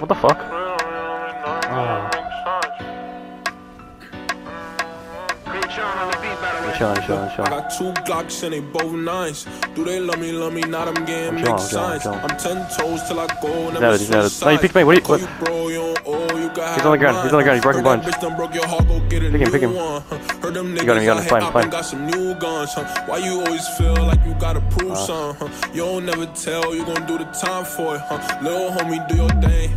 What the fuck? Oh. Chillin', chillin', chillin'. I got two Glocks and they both nines. Do they love me, love me? Not I'm getting I'm mixed I'm signs. I'm ten toes till I go. Never he's switch No, you picked me. What do you- what- I bro, you don't owe, you He's on the ground, he's on the ground, he's broken bunch. Heard that bitch done broke your heart, go get a Pick him, pick him. You got him, you got him. Fine, fine. got some new guns. Why you always feel like you gotta prove Uh. something? You don't never tell, you gon' do the time for it, huh. Little homie, do your thing.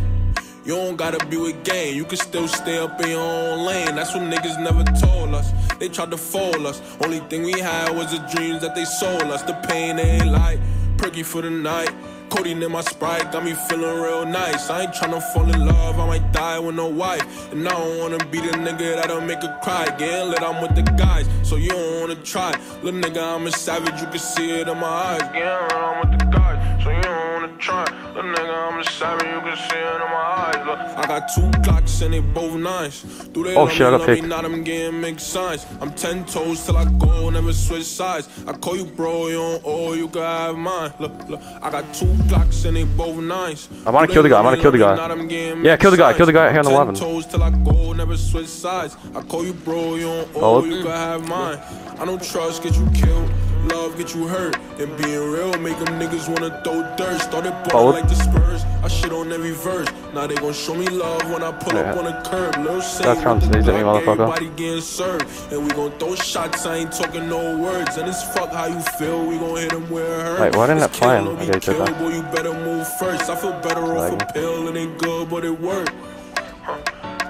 You don't gotta be with gang, you can still stay up in your own lane. That's what niggas never told us. They tried to fool us. Only thing we had was the dreams that they sold us. The pain ain't light, perky for the night. Codeine in my sprite got me feeling real nice. I ain't tryna fall in love, I might die with no wife. And I don't wanna be the nigga that'll make her cry. Getting lit, I'm with the guys, so you don't wanna try. Little nigga, I'm a savage, you can see it in my eyes. Getting lit, I'm with the guys, so you don't wanna try. Little nigga, I'm a savage, you can see it in my eyes. Look, I got two Glocks and they both nice. Do they Oh, shit, I me, got me picked. not, I'm getting mixed signs. I'm ten toes till I go, never switch sides. I call you bro, you don't owe, you can have mine. Look, look, I got two Glocks and they both nice. I wanna kill the guy, I wanna kill the guy. Yeah, kill the guy, kill the guy here on the 11. Toes till I go, never switch sides. I call you bro, you don't owe, Solid. you can have mm. mine. I don't trust, get you killed. Love get you hurt, and being real make them niggas wanna throw dirt. Started Solid. balling like the Spurs. I shit on every verse. Now they gon' show me love when I pull up on the curb. Lil' Saint That's with from the Sneeze at me, Glock, motherfucker. Everybody getting served, and we gon' throw shots. I ain't talking no words, and it's fuck how you feel. We gon' hit them where it hurt. Wait, why didn't It's that plan? kill or be Okay, check killed, that. Boy, you better move first. I feel better off a pill. It ain't good, but it work.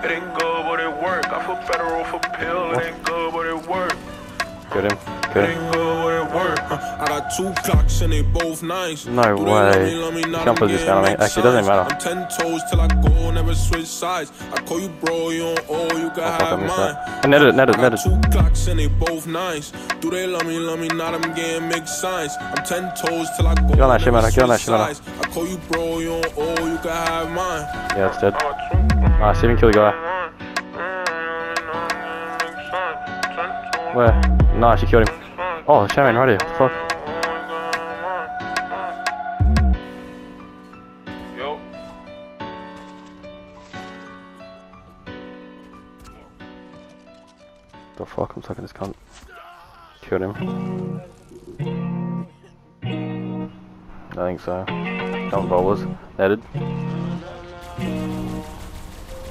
It ain't good, but it work. I feel better off a pill. It ain't good, but it work. Get him. Get him. ain't good, but it work. Huh. I got two Glocks and they both nice. No way. me, love me, not Can't put this down on me. Actually, it doesn't matter. I'm ten toes till I go, never switch sides. I call you bro, you don't owe, you Oh, fuck, I have mine. that. I netted it, got two Glocks and they both nice. Do they love me, love me, not I'm getting mixed signs. I'm ten toes till I go. Get on that shit, never man. Get on that switch sides. I call you bro, you don't owe, you can have mine. Yeah, it's dead. Nice, even kill the guy. Where? Nice, you killed him. Oh, Shaman right here. The Fuck. Yo. The fuck, I'm taking this cunt. Killed him. I think so. Couple bowlers. Netted.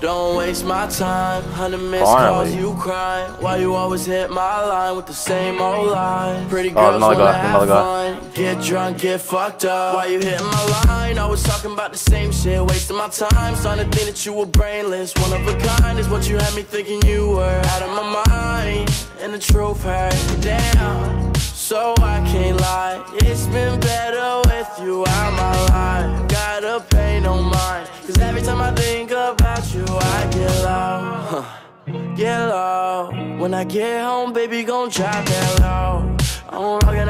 Don't waste my time, hundred missed calls, you cry. Why you always hit my line with the same old line? Pretty Oh, girls another wanna guy, have another guy. fun, get drunk, get fucked up. Why you hitting my line? Always talking about the same shit, wasting my time. Starting to think that you were brainless, one of a kind is what you had me thinking you were. Out of my mind, and the truth hurt. Damn, so I can't lie. It's been better with you out my life. Gotta pay no mind, cause every time I think about you, I get low. Get low. When I get home, baby, gon' drop that low. I'm rockin'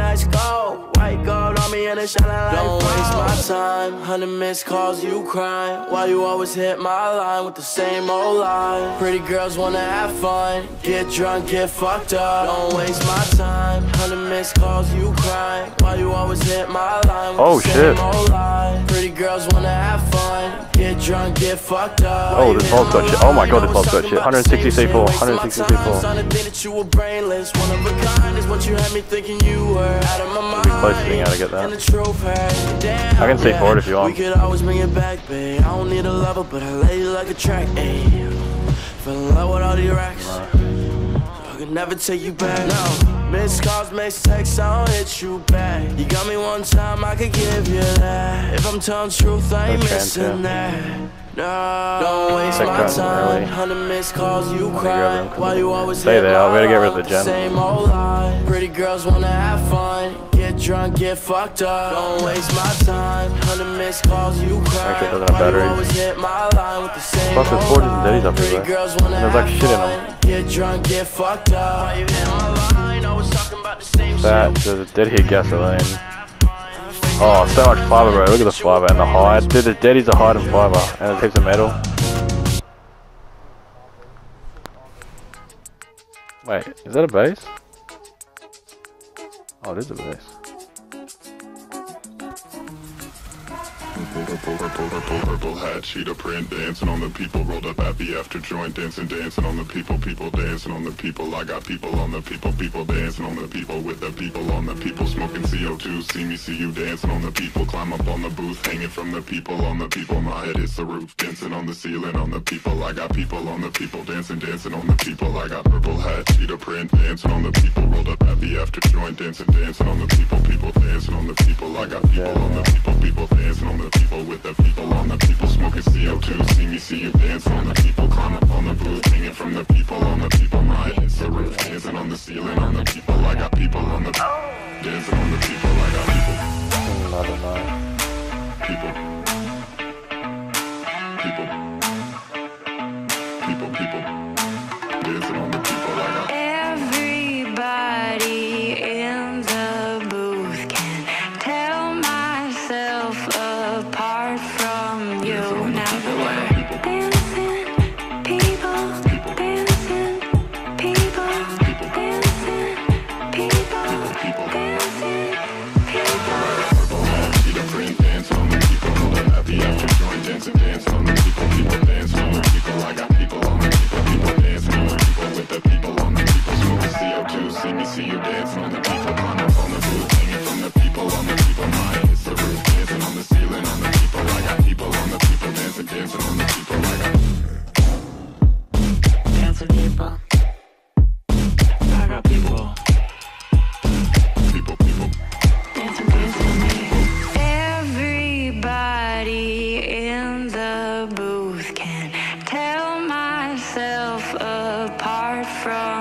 gold on me and like Don't waste my time, hundred missed calls, you crying. Why you always hit my line with the same old lie? Pretty girls wanna have fun, get drunk, get fucked up. Don't waste my time, hundred missed calls, you crying. Why you always hit my line with Oh, the same shit. old lie? Pretty girls wanna have fun, get drunk, get fucked up. Oh, this vault's got shit. Oh my god, this vault's got shit. 160 C4, 160 C4. Starting to think that you brainless. One of a kind is what you had me thinking you were. Out of my mind. close to being able to get that. And the truth hurt. Damn, I can see forward if you want. We could always bring it back, babe. I don't need a lover, but I lay you like a track. Ayy. Fell in love with all the racks. Could never take you back. No. Missed calls, missed texts, I don't hit you back. You got me one time, I could give you that. If I'm telling truth, I ain't No missing that. No, don't waste my that time. early. Hundred missed calls, you grab cry. them. Why you always Stay hit there, my we gotta get rid of the with gen. Same old lie. Pretty girls wanna have fun, get drunk, get fucked up. Don't waste my time. Hundred missed calls, you cry. Make sure it doesn't have Why you batteries. always hit my line with the same Fuck, there's old 40s and daddies lie. up here, Pretty girls wanna And there's like have shit in fun, them. Get drunk, get fucked up. Why you hit my line? Always talking about the same That, there's a dead here gasoline. Oh, so much fiber, bro. Look at the fiber and the hide. Dude, the deadies are hide and fiber. And there's heaps of metal. Wait, is that a base? Oh, it is a base. Purple, purple, purple, purple hat, cheetah print, dancing on the people, rolled up the after joint, dancing, dancing on the people, people dancing on the people. I got people on the people, people dancing on the people, with the people on the people, smoking CO2. See me, see you dancing on the people, climb up on the booth, hanging from the people, on the people. My head is the roof, dancing on the ceiling, on the people. I got people on the people, dancing, dancing on the people. I got purple hat, cheetah print, dancing on the people, rolled up the after joint, dancing, dancing on the people, people dancing on the people. I got people on the people, people dancing on the people, with the people on the people, smoking CO2. See me, see you dancing on the people, climb up on the booth, hanging from the people, on the people. My is the roof, dancing on the ceiling, on the people. I got people on the dancing on the people. I got people, Another people, people, me, see you dancing on the people, climb up on the booth, hanging from the people on the people. My head is the roof, dancing on the ceiling on the people. I got people on the people, dancing, dancing on the people. I got Dancing people. I got people. people, people, Dancing, dancing me. Everybody in the booth can tell myself apart from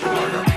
dancing,